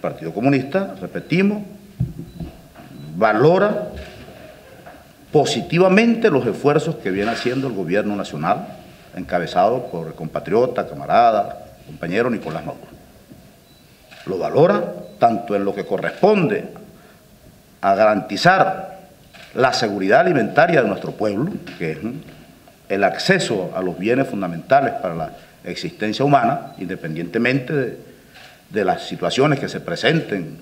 Partido Comunista, repetimos, valora positivamente los esfuerzos que viene haciendo el gobierno nacional, encabezado por el compatriota, camarada, compañero Nicolás Maduro. Lo valora tanto en lo que corresponde a garantizar la seguridad alimentaria de nuestro pueblo, que es el acceso a los bienes fundamentales para la existencia humana, independientemente de, las situaciones que se presenten,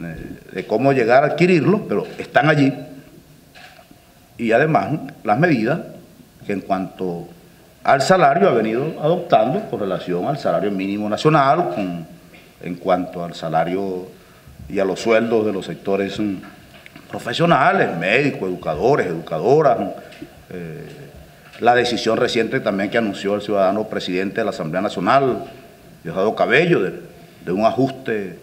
eh, de cómo llegar a adquirirlos, pero están allí. Y además las medidas que en cuanto al salario ha venido adoptando con relación al salario mínimo nacional, en cuanto al salario y a los sueldos de los sectores mm, profesionales, médicos, educadores, educadoras, eh, la decisión reciente también que anunció el ciudadano presidente de la Asamblea Nacional, Diosdado Cabello, de, un ajuste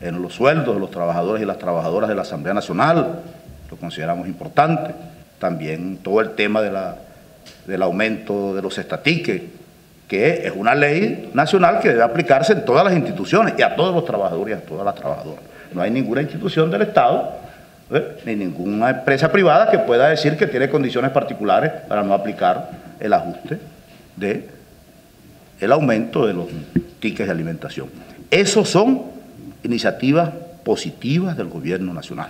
en los sueldos de los trabajadores y las trabajadoras de la Asamblea Nacional, lo consideramos importante. También todo el tema de la, del aumento de los estatiques, que es una ley nacional que debe aplicarse en todas las instituciones y a todos los trabajadores y a todas las trabajadoras. No hay ninguna institución del Estado ¿eh? ni ninguna empresa privada que pueda decir que tiene condiciones particulares para no aplicar el ajuste de el aumento de los tickets de alimentación. Esos son iniciativas positivas del gobierno nacional.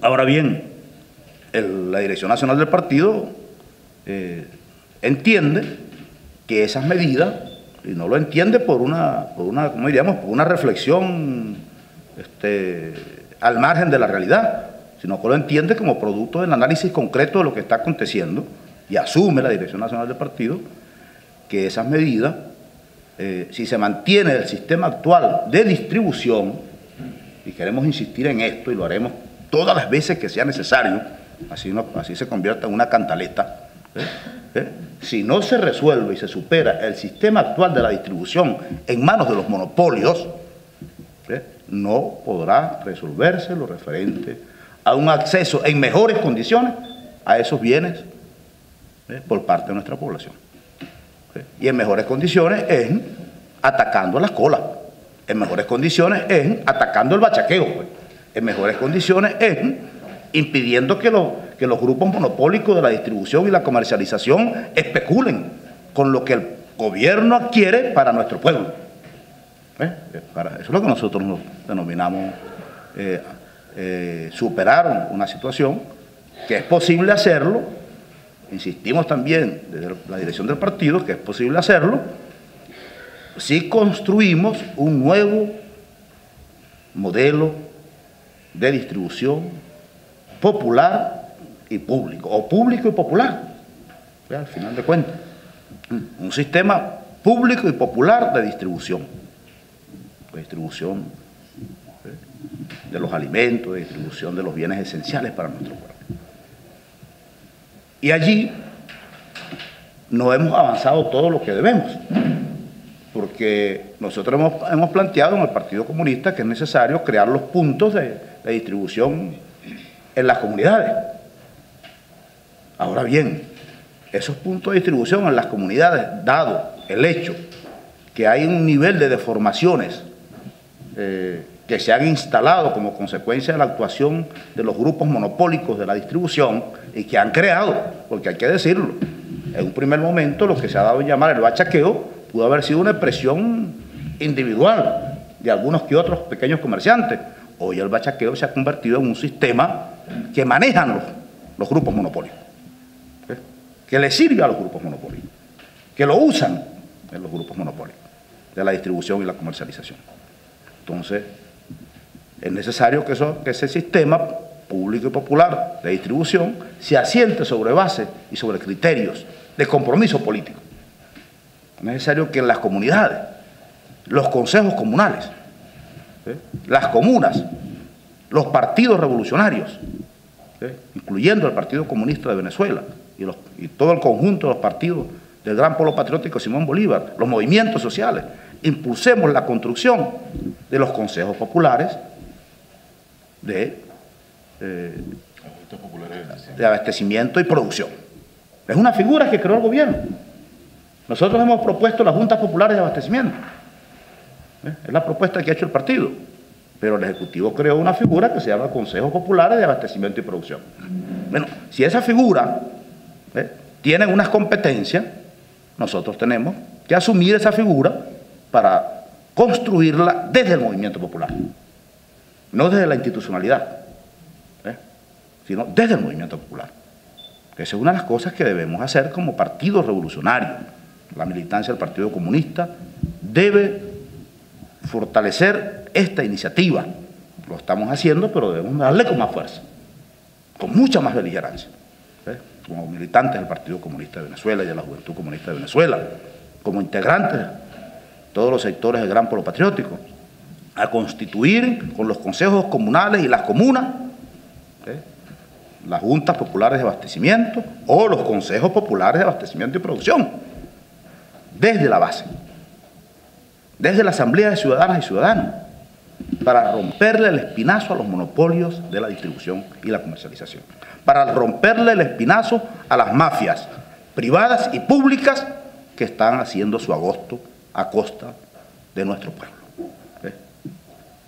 Ahora bien, la Dirección Nacional del Partido eh, entiende que esas medidas, y no lo entiende por una, por una ¿cómo diríamos?, por una reflexión este, al margen de la realidad, sino que lo entiende como producto del análisis concreto de lo que está aconteciendo y asume la Dirección Nacional del Partido que esas medidas, eh, si se mantiene el sistema actual de distribución, y queremos insistir en esto y lo haremos todas las veces que sea necesario, así, así se convierta en una cantaleta, ¿eh? ¿Eh? si no se resuelve y se supera el sistema actual de la distribución en manos de los monopolios, no podrá resolverse lo referente a un acceso en mejores condiciones a esos bienes por parte de nuestra población. Y en mejores condiciones es atacando las colas, en mejores condiciones es atacando el bachaqueo, pues. en mejores condiciones es impidiendo que los, que los grupos monopólicos de la distribución y la comercialización especulen con lo que el gobierno adquiere para nuestro pueblo. ¿Eh? eso es lo que nosotros nos denominamos eh, eh, superar una situación, que es posible hacerlo, insistimos también desde la dirección del partido que es posible hacerlo, si construimos un nuevo modelo de distribución popular y público, o público y popular, al final de cuentas, un sistema público y popular de distribución de distribución ¿eh? de los alimentos, de distribución de los bienes esenciales para nuestro pueblo. Y allí no hemos avanzado todo lo que debemos, porque nosotros hemos, planteado en el Partido Comunista que es necesario crear los puntos de, de distribución en las comunidades. Ahora bien, esos puntos de distribución en las comunidades, dado el hecho que hay un nivel de deformaciones eh, que se han instalado como consecuencia de la actuación de los grupos monopólicos de la distribución y que han creado, porque hay que decirlo, en un primer momento lo que se ha dado en llamar el bachaqueo pudo haber sido una expresión individual de algunos que otros pequeños comerciantes. Hoy el bachaqueo se ha convertido en un sistema que manejan los, grupos monopólicos, ¿eh? que le sirve a los grupos monopólicos, que lo usan en los grupos monopólicos de la distribución y la comercialización. Entonces, es necesario que, ese sistema público y popular de distribución se asiente sobre base y sobre criterios de compromiso político. Es necesario que las comunidades, los consejos comunales, las comunas, los partidos revolucionarios, incluyendo el Partido Comunista de Venezuela y, y todo el conjunto de los partidos del Gran Polo Patriótico Simón Bolívar, los movimientos sociales, impulsemos la construcción de los consejos populares de, eh, de abastecimiento y producción. Es una figura que creó el gobierno. Nosotros hemos propuesto las juntas populares de abastecimiento. ¿Eh? Es la propuesta que ha hecho el partido. Pero el Ejecutivo creó una figura que se llama Consejos Populares de Abastecimiento y Producción. Bueno, si esa figura ¿eh? tiene unas competencias, nosotros tenemos que asumir esa figura para construirla desde el movimiento popular, no desde la institucionalidad, ¿eh? sino desde el movimiento popular. Esa es una de las cosas que debemos hacer como partido revolucionario. La militancia del Partido Comunista debe fortalecer esta iniciativa. Lo estamos haciendo, pero debemos darle con más fuerza, con mucha más beligerancia. ¿eh? Como militantes del Partido Comunista de Venezuela y de la Juventud Comunista de Venezuela, como integrantes de todos los sectores del Gran Polo Patriótico, a constituir con los consejos comunales y las comunas las juntas populares de abastecimiento o los consejos populares de abastecimiento y producción, desde la base, desde la Asamblea de Ciudadanas y Ciudadanos, para romperle el espinazo a los monopolios de la distribución y la comercialización, para romperle el espinazo a las mafias privadas y públicas que están haciendo su agosto a costa de nuestro pueblo.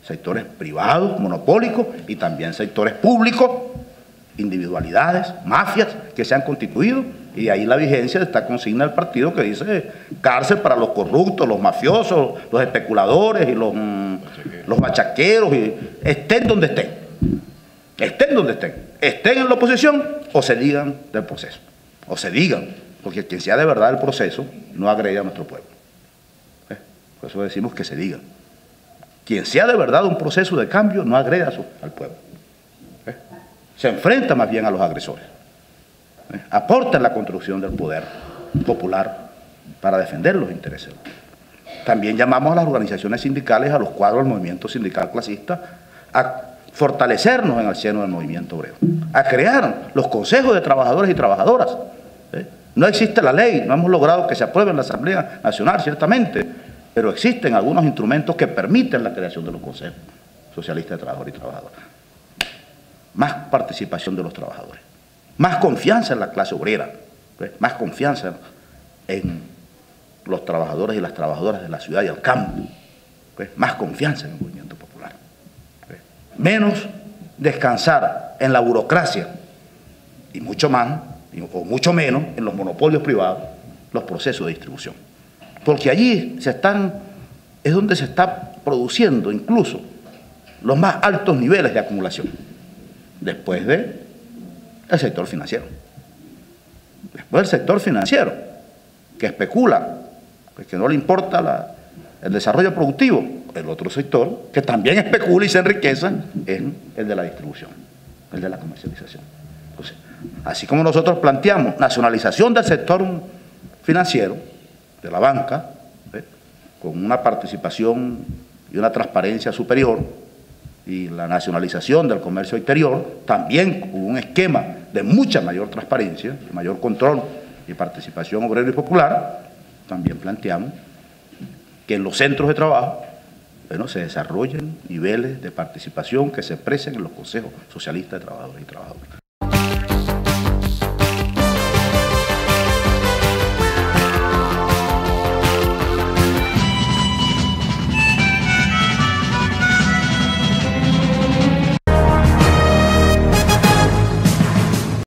Sectores privados, monopólicos y también sectores públicos individualidades, mafias que se han constituido y ahí la vigencia de esta consigna del partido que dice cárcel para los corruptos, los mafiosos, los especuladores y los, mm, los machaqueros, y estén donde estén, estén donde estén, estén en la oposición o se digan del proceso, o se digan, porque quien sea de verdad el proceso no agrede a nuestro pueblo. ¿Eh? Por eso decimos que se digan. Quien sea de verdad un proceso de cambio no agrede al pueblo se enfrenta más bien a los agresores. ¿eh? Aporta la construcción del poder popular para defender los intereses. También llamamos a las organizaciones sindicales, a los cuadros del movimiento sindical clasista, a fortalecernos en el seno del movimiento obrero, a crear los consejos de trabajadores y trabajadoras. ¿eh? No existe la ley, no hemos logrado que se apruebe en la Asamblea Nacional, ciertamente, pero existen algunos instrumentos que permiten la creación de los consejos socialistas de trabajadores y trabajadoras más participación de los trabajadores, más confianza en la clase obrera, pues, más confianza en los trabajadores y las trabajadoras de la ciudad y el campo, pues, más confianza en el movimiento popular, pues, menos descansar en la burocracia y mucho más, o mucho menos, en los monopolios privados, los procesos de distribución. Porque allí se están, es donde se está produciendo incluso los más altos niveles de acumulación después de el sector financiero. Después del sector financiero, que especula, pues que no le importa el desarrollo productivo. El otro sector, que también especula y se enriquece, es el de la distribución, el de la comercialización. Entonces, así como nosotros planteamos nacionalización del sector financiero, de la banca, con una participación y una transparencia superior, y la nacionalización del comercio exterior, también hubo un esquema de mucha mayor transparencia, mayor control y participación obrero y popular, también planteamos que en los centros de trabajo bueno, se desarrollen niveles de participación que se expresen en los consejos socialistas de trabajadores y trabajadoras.